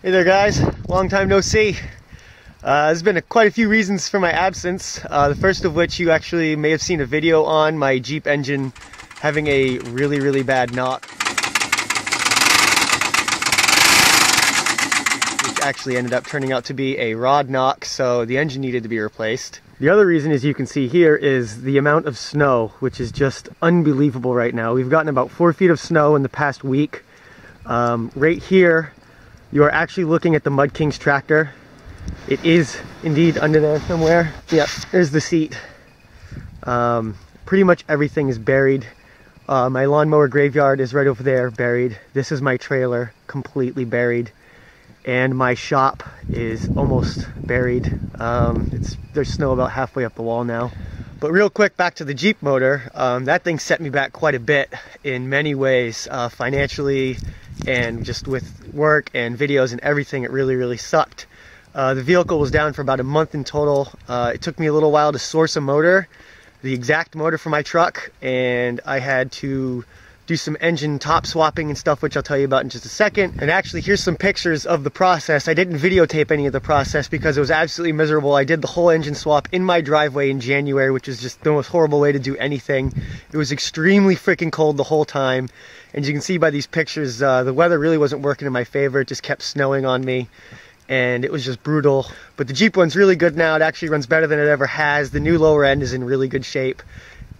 Hey there guys, long time no see. Uh, there's been a, quite a few reasons for my absence. Uh, the first of which you actually may have seen a video on my Jeep engine having a really, really bad knock. Which actually ended up turning out to be a rod knock, so the engine needed to be replaced. The other reason, as you can see here, is the amount of snow, which is just unbelievable right now. We've gotten about four feet of snow in the past week. Um, right here, you are actually looking at the Mud Kings tractor. It is indeed under there somewhere. Yep, there's the seat. Um, pretty much everything is buried. Uh, my lawnmower graveyard is right over there, buried. This is my trailer, completely buried. And my shop is almost buried. Um, it's There's snow about halfway up the wall now. But real quick, back to the Jeep motor. Um, that thing set me back quite a bit in many ways, uh, financially, and just with work and videos and everything, it really, really sucked. Uh, the vehicle was down for about a month in total. Uh, it took me a little while to source a motor, the exact motor for my truck, and I had to do some engine top swapping and stuff, which I'll tell you about in just a second. And actually, here's some pictures of the process. I didn't videotape any of the process because it was absolutely miserable. I did the whole engine swap in my driveway in January, which is just the most horrible way to do anything. It was extremely freaking cold the whole time. And you can see by these pictures, uh, the weather really wasn't working in my favor. It just kept snowing on me and it was just brutal. But the Jeep one's really good now. It actually runs better than it ever has. The new lower end is in really good shape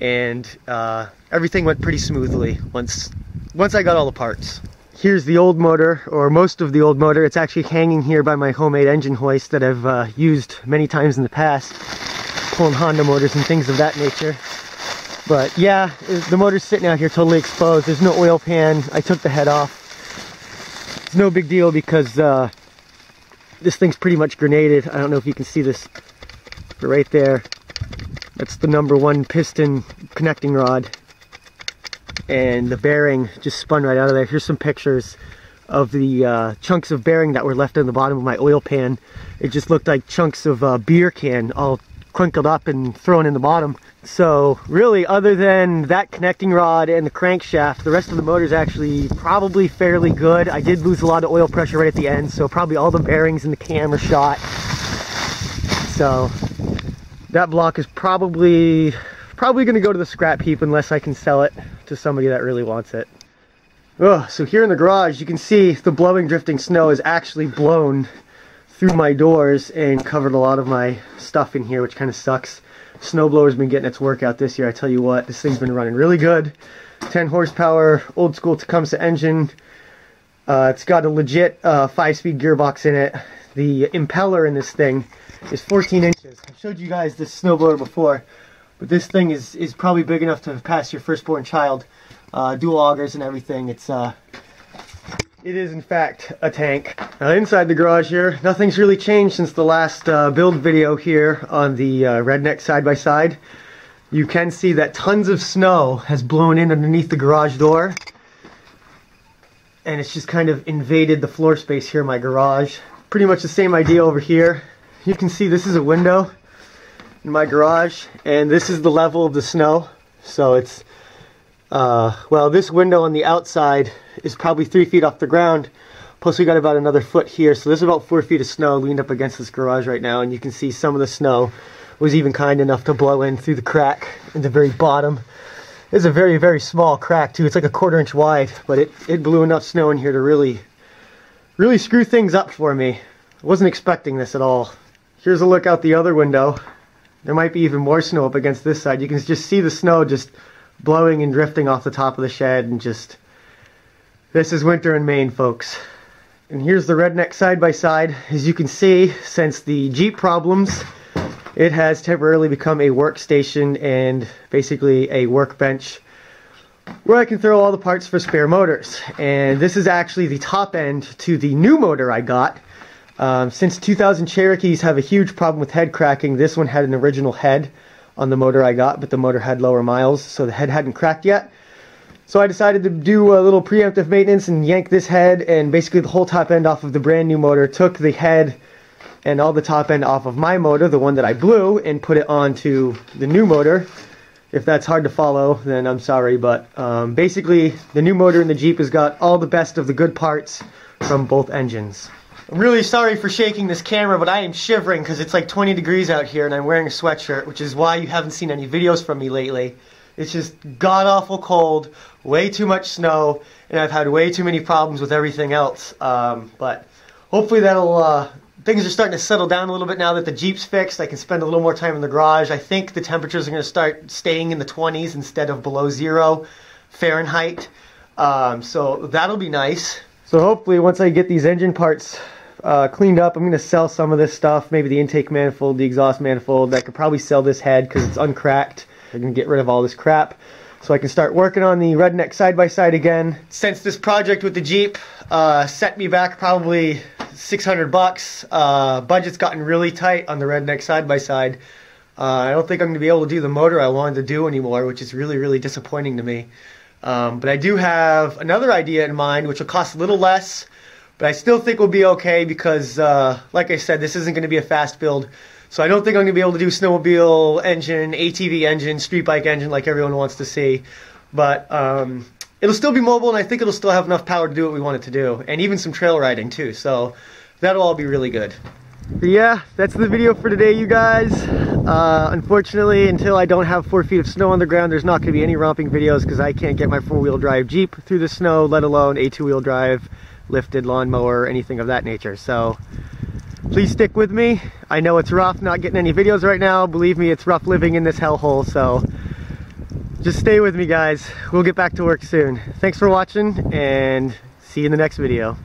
and uh, everything went pretty smoothly once once I got all the parts. Here's the old motor, or most of the old motor. It's actually hanging here by my homemade engine hoist that I've uh, used many times in the past, pulling Honda motors and things of that nature. But yeah, the motor's sitting out here totally exposed. There's no oil pan. I took the head off. It's no big deal because uh, this thing's pretty much grenaded. I don't know if you can see this, but right there, that's the number one piston connecting rod. And the bearing just spun right out of there. Here's some pictures of the uh, chunks of bearing that were left in the bottom of my oil pan. It just looked like chunks of uh, beer can all crinkled up and thrown in the bottom. So really, other than that connecting rod and the crankshaft, the rest of the motor is actually probably fairly good. I did lose a lot of oil pressure right at the end, so probably all the bearings in the cam are shot. So that block is probably probably going to go to the scrap heap unless I can sell it to somebody that really wants it. Ugh, so here in the garage you can see the blowing drifting snow is actually blown through my doors and covered a lot of my stuff in here which kind of sucks. Snowblower's been getting its workout this year I tell you what this thing's been running really good. 10 horsepower old school Tecumseh engine. Uh, it's got a legit uh, 5 speed gearbox in it. The impeller in this thing is 14 inches. I've showed you guys this snowblower before, but this thing is, is probably big enough to pass your firstborn child. Uh, dual augers and everything. It's uh, it is in fact a tank. Now inside the garage here, nothing's really changed since the last uh, build video here on the uh, Redneck side-by-side. -side. You can see that tons of snow has blown in underneath the garage door. And it's just kind of invaded the floor space here in my garage. Pretty much the same idea over here you can see this is a window in my garage and this is the level of the snow. So it's uh, well this window on the outside is probably three feet off the ground. Plus we got about another foot here. So there's about four feet of snow leaned up against this garage right now and you can see some of the snow was even kind enough to blow in through the crack in the very bottom. It's a very very small crack too. It's like a quarter inch wide but it, it blew enough snow in here to really really screw things up for me. I wasn't expecting this at all Here's a look out the other window. There might be even more snow up against this side. You can just see the snow just blowing and drifting off the top of the shed and just... This is winter in Maine, folks. And here's the redneck side by side. As you can see, since the Jeep problems, it has temporarily become a workstation and basically a workbench where I can throw all the parts for spare motors. And this is actually the top end to the new motor I got um, since 2000 Cherokees have a huge problem with head cracking, this one had an original head on the motor I got, but the motor had lower miles, so the head hadn't cracked yet. So I decided to do a little preemptive maintenance and yank this head and basically the whole top end off of the brand new motor, took the head and all the top end off of my motor, the one that I blew, and put it onto the new motor. If that's hard to follow, then I'm sorry, but um, basically the new motor in the Jeep has got all the best of the good parts from both engines. I'm really sorry for shaking this camera, but I am shivering because it's like 20 degrees out here and I'm wearing a sweatshirt, which is why you haven't seen any videos from me lately. It's just god-awful cold, way too much snow, and I've had way too many problems with everything else. Um, but hopefully that'll, uh, things are starting to settle down a little bit now that the Jeep's fixed. I can spend a little more time in the garage. I think the temperatures are going to start staying in the 20s instead of below zero Fahrenheit. Um, so that'll be nice. So hopefully once I get these engine parts uh, cleaned up, I'm going to sell some of this stuff. Maybe the intake manifold, the exhaust manifold. I could probably sell this head because it's uncracked. I'm going to get rid of all this crap so I can start working on the redneck side-by-side -side again. Since this project with the Jeep uh, set me back probably 600 bucks, uh, budget's gotten really tight on the redneck side-by-side. -side. Uh, I don't think I'm going to be able to do the motor I wanted to do anymore, which is really, really disappointing to me. Um, but I do have another idea in mind, which will cost a little less, but I still think we'll be okay because, uh, like I said, this isn't going to be a fast build. So I don't think I'm going to be able to do snowmobile engine, ATV engine, street bike engine like everyone wants to see. But um, it'll still be mobile, and I think it'll still have enough power to do what we want it to do, and even some trail riding too. So that'll all be really good. But yeah, that's the video for today, you guys. Uh, unfortunately, until I don't have four feet of snow on the ground, there's not going to be any romping videos because I can't get my four-wheel drive Jeep through the snow, let alone a two-wheel drive, lifted lawnmower, anything of that nature. So please stick with me. I know it's rough not getting any videos right now. Believe me, it's rough living in this hellhole. So just stay with me, guys. We'll get back to work soon. Thanks for watching and see you in the next video.